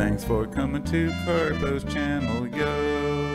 Thanks for coming to Carbo's channel, yo.